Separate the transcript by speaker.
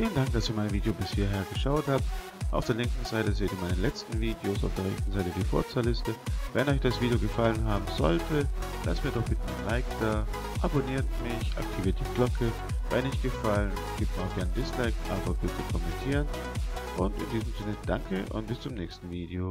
Speaker 1: Vielen Dank, dass ihr mein Video bis hierher geschaut habt. Auf der linken Seite seht ihr meine letzten Videos, auf der rechten Seite die Forza-Liste. Wenn euch das Video gefallen haben sollte, lasst mir doch bitte ein Like da, abonniert mich, aktiviert die Glocke. Wenn nicht gefallen, gebt mir auch gerne ein Dislike, aber bitte kommentieren. Und in diesem Sinne danke und bis zum nächsten Video.